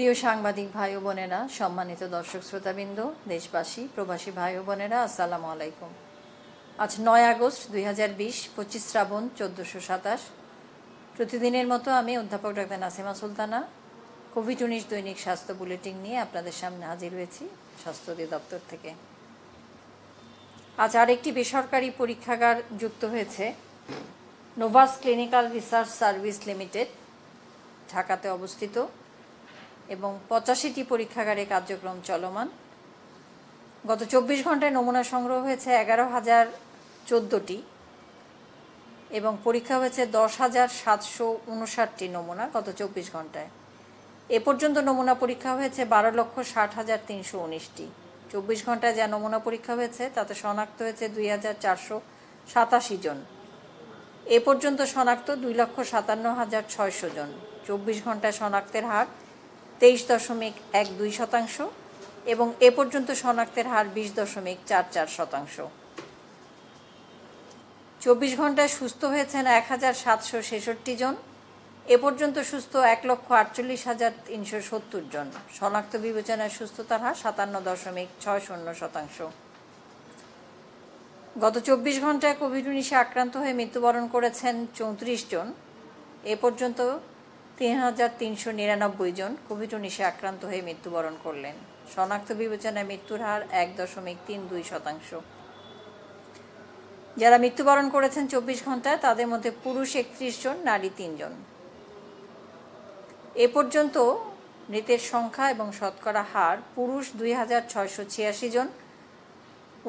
প্রিয় সাংবাদিক ভাই ও বোনেরা, সম্মানিত দর্শক শ্রোতাবৃন্দ, দেশবাসী, প্রবাসী ভাই ও বোনেরা, আসসালামু আলাইকুম। আজ নয় আগস্ট দুই হাজার বিশ, পঁচিশ শ্রাবণ চোদ্দোশো সাতাশ। প্রতিদিনের মতো আমি অধ্যাপক ডাক্তার নাসিমা সুলতানা কোভিড উনিশ দৈনিক স্বাস্থ্য বুলেটিন নিয়ে আপনাদের সামনে হাজির হয়েছি স্বাস্থ্য অধিদপ্তর থেকে। আজ আরেকটি বেসরকারি পরীক্ষাগার যুক্ত হয়েছে, Novus clinical research service limited, ঢাকাতে অবস্থিত। এবং পঁচাশিটি পরীক্ষাগারে কার্যক্রম চলমান। গত চব্বিশ ঘন্টায় নমুনা সংগ্রহ হয়েছে এগারো হাজার চোদ্দোটি এবং পরীক্ষা হয়েছে দশ হাজার সাতশো উনষাটটি নমুনা গত চব্বিশ ঘন্টায়। এ পর্যন্ত নমুনা পরীক্ষা হয়েছে বারো লক্ষ ষাট হাজার তিনশো উনিশটি। চব্বিশ ঘন্টায় যা নমুনা পরীক্ষা হয়েছে, তাতে শনাক্ত হয়েছে দুই হাজার চারশো সাতাশি জন। এ পর্যন্ত শনাক্ত দুই লক্ষ সাতান্ন হাজার ছয়শো জন। চব্বিশ ঘন্টায় শনাক্তের হার তেইশ দশমিক এক দুই শতাংশ এবং এ পর্যন্ত শনাক্তের হার বিশ দশমিক চার চার শতাংশ। চব্বিশ ঘন্টায় সুস্থ হয়েছেন এক হাজার সাতশো ছেষট্টি জন। এ পর্যন্ত সুস্থ এক লক্ষ আটচল্লিশ হাজার তিনশো সত্তর জন। শনাক্ত বিবেচনায় সুস্থতার হার সাতান্ন দশমিক ছয় শূন্য শতাংশ। গত চব্বিশ ঘন্টায় কোভিড উনিশে আক্রান্ত হয়ে মৃত্যুবরণ করেছেন চৌত্রিশ জন। এ পর্যন্ত তিন হাজার তিনশো নিরানব্বই জন কোভিড উনিশে আক্রান্ত হয়ে মৃত্যুবরণ করলেন। শনাক্ত বিবেচনায় মৃত্যুর হার এক দশমিক তিন দুই শতাংশ। যারা মৃত্যুবরণ করেছেন চব্বিশ ঘন্টায় তাদের মধ্যে পুরুষ একত্রিশ জন, নারী তিনজন এ পর্যন্ত মৃতের সংখ্যা এবং শতকরা হার পুরুষ দুই হাজার ছয়শো ছিয়াশি জন,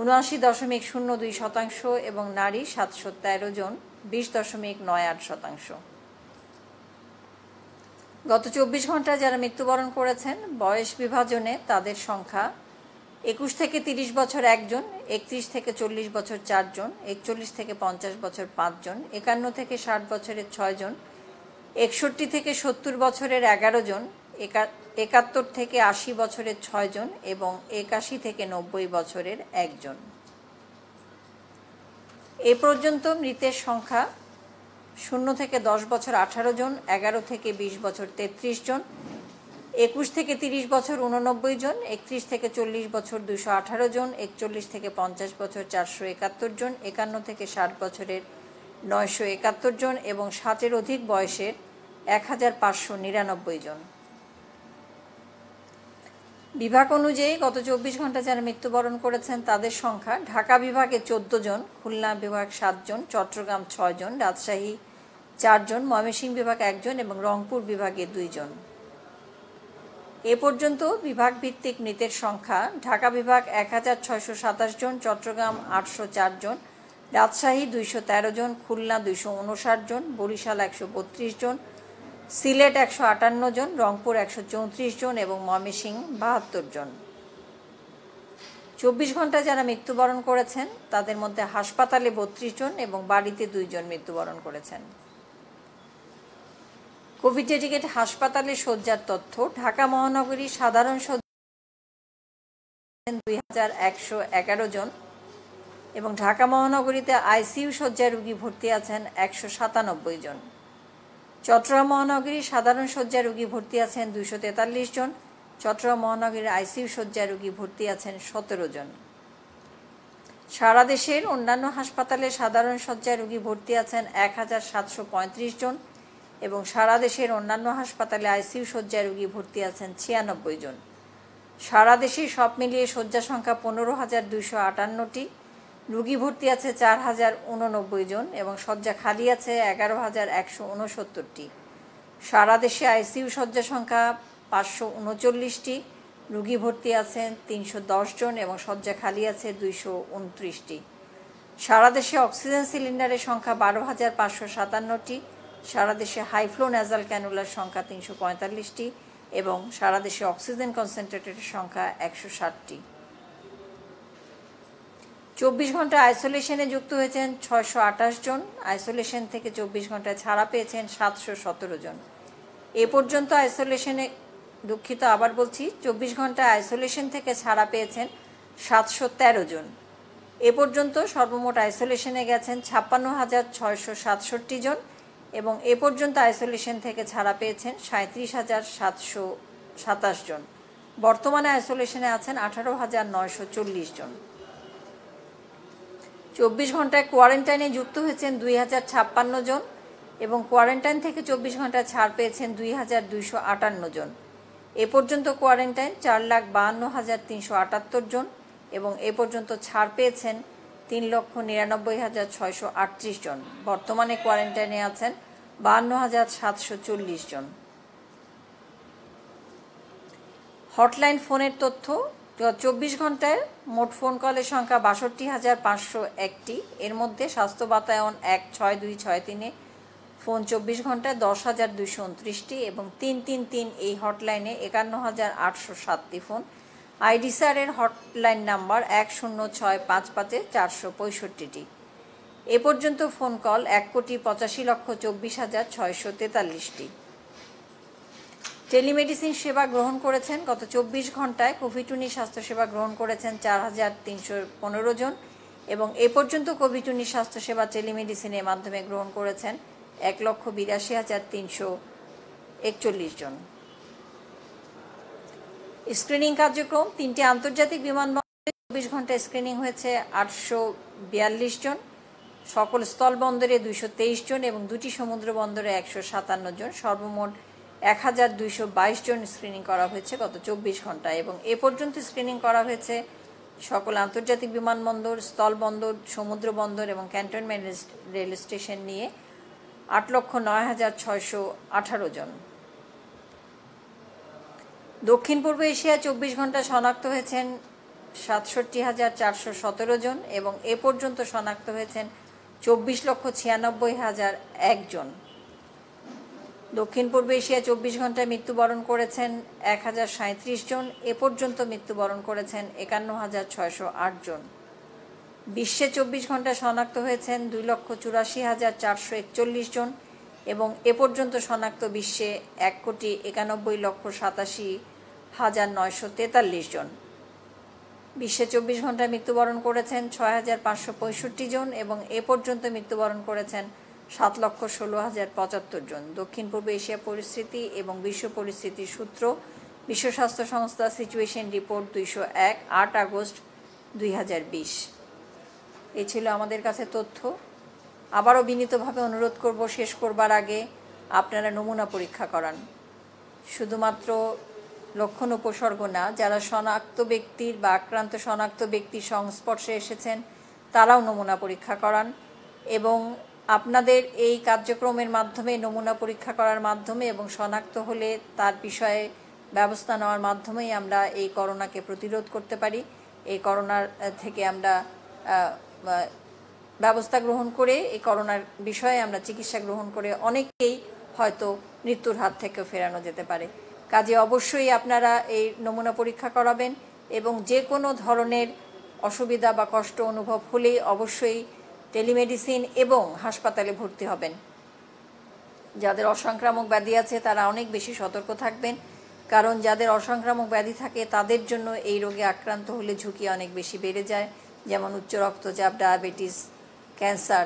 উনআশি দশমিক শূন্য দুই শতাংশ এবং নারী সাতশো তেরো জন, বিশ দশমিক নয় আট শতাংশ। গত চব্বিশ ঘন্টায় যারা মৃত্যুবরণ করেছেন, বয়স বিভাজনে তাদের সংখ্যা একুশ থেকে তিরিশ বছর একজন, একত্রিশ থেকে চল্লিশ বছর চারজন, একচল্লিশ থেকে পঞ্চাশ বছর পাঁচজন, একান্ন থেকে ষাট বছরের ছয়জন, একষট্টি থেকে সত্তর বছরের এগারো জন একাত্তর থেকে আশি বছরের ছয়জন এবং একাশি থেকে নব্বই বছরের একজন। এ পর্যন্ত মৃতের সংখ্যা শূন্য থেকে দশ বছর আঠারো জন, এগারো থেকে বিশ বছর তেত্রিশ জন, একুশ থেকে তিরিশ বছর উননব্বই জন, একত্রিশ থেকে চল্লিশ বছর দুশো আঠারো জন, একচল্লিশ থেকে পঞ্চাশ বছর চারশো একাত্তর জন, একান্ন থেকে ষাট বছরের নয়শো একাত্তর জন এবং ষাটের অধিক বয়সের এক হাজার পাঁচশো নিরানব্বই জন। বিভাগ অনুযায়ী গত চব্বিশ ঘণ্টা যারা মৃত্যুবরণ করেছেন তাদের সংখ্যা ঢাকা বিভাগে চোদ্দ জন, খুলনা বিভাগ সাতজন চট্টগ্রাম ছয়জন রাজশাহী চারজন, ময়মনসিংহ বিভাগ একজন এবং রংপুর বিভাগে দুইজন। এ পর্যন্ত বিভাগ ভিত্তিক মৃতের সংখ্যা, ঢাকা বিভাগ এক হাজার ছয়শো সাতাশ জন, চট্টগ্রাম আটশো চারজন রাজশাহী দুইশো তেরো জন, খুলনা দুইশো উনষাট জন, বরিশাল একশো বত্রিশ জন, সিলেট একশো আটান্ন জন, রংপুর একশো চৌত্রিশ জন এবং ময়মনসিংহ বাহাত্তর জন। চব্বিশ ঘণ্টা যারা মৃত্যুবরণ করেছেন, তাদের মধ্যে হাসপাতালে বত্রিশ জন এবং বাড়িতে দুইজন মৃত্যুবরণ করেছেন। কোভিড ডেডিকেট হাসপাতালে শয্যার তথ্য, ঢাকা মহানগরী সাধারণ দুই হাজার একশো এগারো জন এবং ঢাকা মহানগরীতে আইসিইউ শয্যায় রোগী ভর্তি আছেন একশো সাতানব্বই জন। চট্টগ্রাম মহানগরী সাধারণ শয্যায় রোগী ভর্তি আছেন দুইশো তেতাল্লিশ জন। চট্টগ্রাম মহানগরীর আইসিইউ শয্যায় রোগী ভর্তি আছেন সতেরো জন। সারা দেশের অন্যান্য হাসপাতালে সাধারণ শয্যায় রোগী ভর্তি আছেন এক হাজার সাতশো পঁয়ত্রিশ জন। এবং সারা দেশের অন্যান্য হাসপাতালে আইসিইউ শয্যায় রোগী ভর্তি আছেন ছিয়ানব্বই জন। সারা দেশে সব মিলিয়ে শয্যা সংখ্যা পনেরো হাজার দুইশো আটান্নটি, রোগী ভর্তি আছে চার হাজার উননব্বই জন এবং শয্যা খালি আছে এগারো হাজার একশো উনসত্তরটি সারা দেশে আইসিইউ শয্যা সংখ্যা পাঁচশো উনচল্লিশটি রুগী ভর্তি আছেন তিনশো দশ জন এবং শয্যা খালি আছে দুইশো উনত্রিশটি সারা দেশে অক্সিজেন সিলিন্ডারের সংখ্যা বারো হাজার পাঁচশো সাতান্নটি সারা দেশে হাইফ্লো ন্যাজাল ক্যানুলার সংখ্যা তিনশো পঁয়তাল্লিশটি এবং সারা দেশে অক্সিজেন কনসেন্ট্রেটের সংখ্যা একশো ষাটটি। চব্বিশ ঘণ্টা আইসোলেশনে যুক্ত হয়েছেন ছয়শো আঠাশ জন। আইসোলেশন থেকে চব্বিশ ঘন্টায় ছাড়া পেয়েছেন সাতশো সতেরো জন। এ পর্যন্ত আইসোলেশনে দুঃখিত আবার বলছি, চব্বিশ ঘণ্টা আইসোলেশন থেকে ছাড়া পেয়েছেন সাতশো তেরো জন। এ পর্যন্ত সর্বমোট আইসোলেশনে গেছেন ছাপ্পান্ন হাজার ছয়শো সাতষট্টি জন। এবং এ পর্যন্ত আইসোলেশন থেকে ছাড়া পেয়েছেন সাঁত্রিশ হাজার সাতশো সাতাশ জন। বর্তমানে আইসোলেশনে আছেন আঠারো হাজার নয়শো চল্লিশ জন। চব্বিশ ঘন্টায় কোয়ারেন্টাইনে যুক্ত হয়েছেন দুই হাজার ছাপ্পান্ন জন এবং কোয়ারেন্টাইন থেকে চব্বিশ ঘণ্টা ছাড় পেয়েছেন দুই হাজার দুইশো আটান্ন জন। এ পর্যন্ত কোয়ারেন্টাইন চার লাখ বাহান্ন হাজার তিনশো আটাত্তর জন এবং এ পর্যন্ত ছাড় পেয়েছেন তিন লক্ষ নিরানব্বই হাজার ছয়শো আটত্রিশ জন। বর্তমানে কোয়ারেন্টাইনে আছেন বাহান্ন হাজার সাতশো চল্লিশ জন। হটলাইন ফোনের তথ্য, চব্বিশ ঘন্টায় মোট ফোন কলের সংখ্যা বাষট্টি হাজার পাঁচশো একটি। এর মধ্যে স্বাস্থ্য বাতায়ন এক, ছয়, দুই, ছয়, তিনে ফোন চব্বিশ ঘন্টায় দশ হাজার দুইশো উনত্রিশটি এবং তিন তিন তিন এই হটলাইনে একান্ন হাজার আটশো সাতটি ফোন। আইডিসারের হটলাইন নাম্বার এক শূন্য ছয় পাঁচ পাঁচে চারশো পঁয়ষট্টিটি। এ পর্যন্ত ফোন কল এক কোটি পঁচাশি লক্ষ চব্বিশ হাজার ছয়শো তেতাল্লিশটি। টেলিমেডিসিন সেবা গ্রহণ করেছেন, গত চব্বিশ ঘন্টায় কোভিটুনি স্বাস্থ্যসেবা গ্রহণ করেছেন চার হাজার তিনশো পনেরো জন এবং এ পর্যন্ত কোভিড কোভিটুনি স্বাস্থ্যসেবা টেলিমেডিসিনের মাধ্যমে গ্রহণ করেছেন এক লক্ষ বিরাশি হাজার তিনশো একচল্লিশ জন। স্ক্রিনিং কার্যক্রম, তিনটি আন্তর্জাতিক বিমানবন্দরে চব্বিশ ঘন্টায় স্ক্রিনিং হয়েছে আটশো বিয়াল্লিশ জন। সকল স্থলবন্দরে দুইশো তেইশ জন এবং দুটি সমুদ্র বন্দরে একশো সাতান্ন জন। সর্বমোট এক হাজার দুইশো বাইশ জন স্ক্রিনিং করা হয়েছে গত চব্বিশ ঘন্টায় এবং এ পর্যন্ত স্ক্রিনিং করা হয়েছে সকল আন্তর্জাতিক বিমানবন্দর, স্থলবন্দর সমুদ্র বন্দর এবং ক্যান্টনমেন্ট রেল স্টেশন নিয়ে আট লক্ষ নয় হাজার ছয়শো আঠারো জন। দক্ষিণ পূর্ব এশিয়া চব্বিশ ঘণ্টা শনাক্ত হয়েছেন সাতষট্টি হাজার চারশো সতেরো জন এবং এ পর্যন্ত শনাক্ত হয়েছেন চব্বিশ লক্ষ ছিয়ানব্বই হাজার একজন দক্ষিণ পূর্ব এশিয়া চব্বিশ ঘন্টায় মৃত্যুবরণ করেছেন এক হাজার সাঁত্রিশ জন, এ পর্যন্ত মৃত্যুবরণ করেছেন একান্ন হাজার ছয়শো আট জন। বিশ্বে চব্বিশ ঘণ্টা শনাক্ত হয়েছেন দুই লক্ষ চুরাশি হাজার চারশো একচল্লিশ জন এবং এ পর্যন্ত শনাক্ত বিশ্বে এক কোটি একানব্বই লক্ষ সাতাশি হাজার নয়শো তেতাল্লিশ জন। বিশ্বে চব্বিশ ঘন্টায় মৃত্যুবরণ করেছেন ছয় হাজার পাঁচশো পঁয়ষট্টি জন এবং এ পর্যন্ত মৃত্যুবরণ করেছেন সাত লক্ষ ষোলো হাজার পঁচাত্তর জন। দক্ষিণ পূর্ব এশিয়া পরিস্থিতি এবং বিশ্ব পরিস্থিতির সূত্র, বিশ্ব স্বাস্থ্য সংস্থা সিচুয়েশন রিপোর্ট দুইশো এক, আট আগস্ট দুই হাজার বিশ। এ ছিল আমাদের কাছে তথ্য। আবারও বিনীতভাবে অনুরোধ করব শেষ করবার আগে আপনারা নমুনা পরীক্ষা করান। শুধুমাত্র লক্ষণ উপসর্গ না, যারা শনাক্ত ব্যক্তির বা আক্রান্ত শনাক্ত ব্যক্তির সংস্পর্শে এসেছেন, তারাও নমুনা পরীক্ষা করান এবং আপনাদের এই কার্যক্রমের মাধ্যমে, নমুনা পরীক্ষা করার মাধ্যমে এবং শনাক্ত হলে তার বিষয়ে ব্যবস্থা নেওয়ার মাধ্যমেই আমরা এই করোনাকে প্রতিরোধ করতে পারি। এই করোনার থেকে আমরা ব্যবস্থা গ্রহণ করে এই করোনার বিষয়ে আমরা চিকিৎসা গ্রহণ করে অনেকেই হয়তো মৃত্যুর হাত থেকেও ফেরানো যেতে পারে। কাজে অবশ্যই আপনারা এই নমুনা পরীক্ষা করাবেন এবং যে কোনো ধরনের অসুবিধা বা কষ্ট অনুভব হলেই অবশ্যই টেলিমেডিসিন এবং হাসপাতালে ভর্তি হবেন। যাদের অসংক্রামক ব্যাধি আছে তারা অনেক বেশি সতর্ক থাকবেন, কারণ যাদের অসংক্রামক ব্যাধি থাকে তাদের জন্য এই রোগে আক্রান্ত হলে ঝুঁকি অনেক বেশি বেড়ে যায়, যেমন উচ্চ রক্তচাপ, ডায়াবেটিস ক্যান্সার,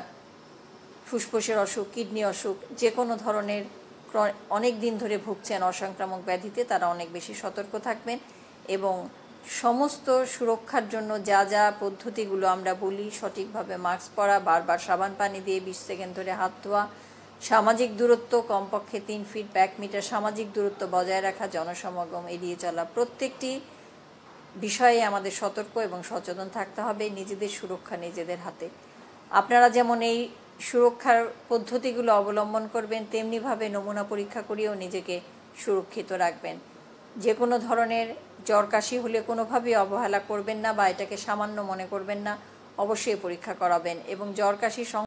ফুসফুসের অসুখ, কিডনি অসুখ, যে কোনো ধরনের অনেক দিন ধরে ভুগছেন অসংক্রামক ব্যাধিতে তারা অনেক বেশি সতর্ক থাকবেন এবং সমস্ত সুরক্ষার জন্য যা যা পদ্ধতিগুলো আমরা বলি, সঠিকভাবে মাস্ক পরা, বারবার সাবান পানি দিয়ে বিশ সেকেন্ড ধরে হাত ধোয়া, সামাজিক দূরত্ব কমপক্ষে তিন ফিট ব্যাক মিটার সামাজিক দূরত্ব বজায় রাখা, জনসমাগম এড়িয়ে চলা প্রত্যেকটি বিষয়ে আমাদের সতর্ক এবং সচেতন থাকতে হবে নিজেদের সুরক্ষা নিজেদের হাতে। আপনারা যেমন এই সুরক্ষার পদ্ধতিগুলো অবলম্বন করবেন, তেমনিভাবে নমুনা পরীক্ষা করিয়েও নিজেকে সুরক্ষিত রাখবেন। যে কোনো ধরনের জ্বর কাশি হলে কোনোভাবেই অবহেলা করবেন না বা এটাকে সামান্য মনে করবেন না, অবশ্যই পরীক্ষা করাবেন এবং জ্বর কাশি